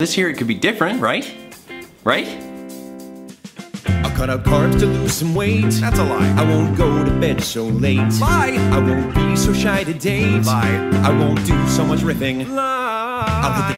This year it could be different, right? Right? I'll cut out carbs to lose some weight. That's a lie. I won't go to bed so late. Lie. I won't be so shy to date. Lie. I won't do so much riffing. Lie. I'll